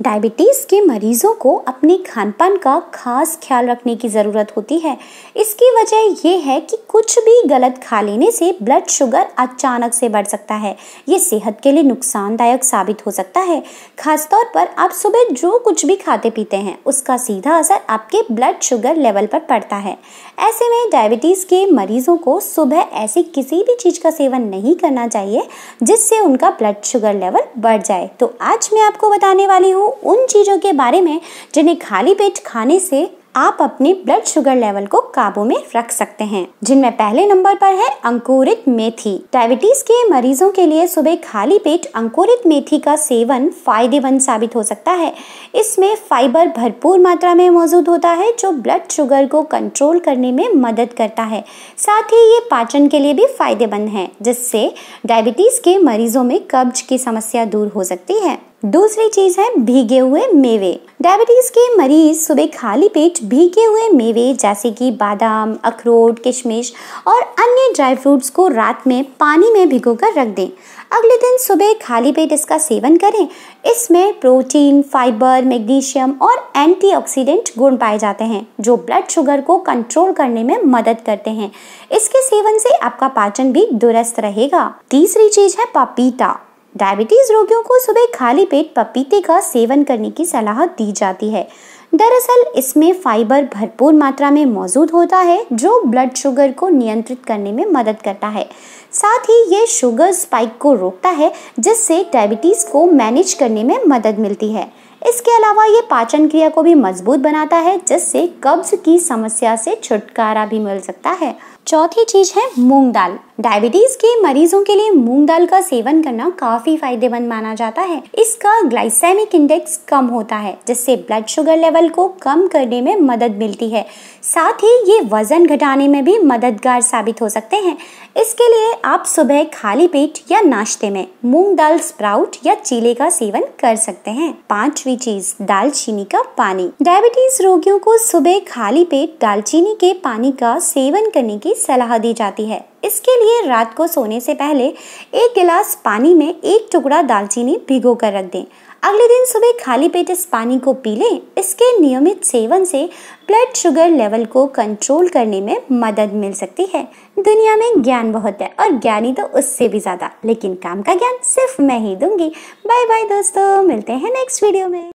Diabetes के मरीजों को अपने खान पान का खास ख्याल रखने की ज़रूरत होती है। इसकी वजह यह है कि कुछ भी गलत खा लेने से ब्लड शुगर अचानक से बढ़ सकता है। ये सेहत के लिए नुकसानदायक साबित हो सकता है। खासतौर पर आप सुबह जो कुछ भी खाते पीते हैं, उसका सीधा असर आपके ब्लड शुगर लेवल पर पड़ता है। ऐसे में डायबिटीज़ के मरीजों को सुबह ऐसी किसी भी चीज़ का सेवन नहीं करना चाहिए, जिससे उनका ब्लड शुगर लेवल बढ़ जाए। तो आज मैं आपको बताने वाली हूँ उन चीज़ों के बारे में जिन्हें खाली पेट खाने से आप अपने ब्लड शुगर लेवल को काबू में रख सकते हैं। जिनमें पहले नंबर पर है अंकुरित मेथी। डायबिटीज़ के मरीजों के लिए सुबह खाली पेट अंकुरित मेथी का सेवन फ़ायदेमंद साबित हो सकता है। इसमें फाइबर भरपूर मात्रा में मौजूद होता है, जो ब्लड शुगर को कंट्रोल करने में मदद करता है। साथ ही ये पाचन के लिए भी फ़ायदेमंद है, जिससे डायबिटीज़ के मरीजों में कब्ज की समस्या दूर हो सकती है। दूसरी चीज़ है भीगे हुए मेवे। डायबिटीज़ के मरीज़ सुबह खाली पेट भीगे हुए मेवे, जैसे कि बादाम, अखरोट, किशमिश और अन्य ड्राई फ्रूट्स को रात में पानी में भिगोकर रख दें। अगले दिन सुबह खाली पेट इसका सेवन करें। इसमें प्रोटीन, फाइबर, मैग्नीशियम और एंटीऑक्सीडेंट गुण पाए जाते हैं, जो ब्लड शुगर को कंट्रोल करने में मदद करते हैं। इसके सेवन से आपका पाचन भी दुरुस्त रहेगा। तीसरी चीज़ है पपीता। डायबिटीज़ रोगियों को सुबह खाली पेट पपीते का सेवन करने की सलाह दी जाती है। दरअसल, इसमें फाइबर भरपूर मात्रा में मौजूद होता है, जो ब्लड शुगर को नियंत्रित करने में मदद करता है। साथ ही, ये शुगर स्पाइक को रोकता है, जिससे डायबिटीज़ को मैनेज करने में मदद मिलती है। इसके अलावा, ये पाचन क्रिया को भी मज़बूत बनाता है, जिससे कब्ज की समस्या से छुटकारा भी मिल सकता है। चौथी चीज़ है मूंग दाल। डायबिटीज़ के मरीजों के लिए मूंग दाल का सेवन करना काफ़ी फ़ायदेमंद माना जाता है। इसका ग्लाइसेमिक इंडेक्स कम होता है, जिससे ब्लड शुगर लेवल को कम करने में मदद मिलती है। साथ ही ये वज़न घटाने में भी मददगार साबित हो सकते हैं। इसके लिए आप सुबह खाली पेट या नाश्ते में मूंग दाल स्प्राउट या चीले का सेवन कर सकते हैं। पांचवी चीज़, दालचीनी का पानी। डायबिटीज़ रोगियों को सुबह खाली पेट दालचीनी के पानी का सेवन करने की सलाह दी जाती है। इसके लिए रात को सोने से पहले एक गिलास पानी में एक टुकड़ा दालचीनी भिगो कर रख दें। अगले दिन सुबह खाली पेट इस पानी को पी लें। इसके नियमित सेवन से ब्लड शुगर लेवल को कंट्रोल करने में मदद मिल सकती है। दुनिया में ज्ञान बहुत है और ज्ञानी तो उससे भी ज़्यादा। लेकिन काम का ज्ञान सिर्फ़ मैं ही दूँगी। बाय बाय दोस्तों, मिलते हैं नेक्स्ट वीडियो में।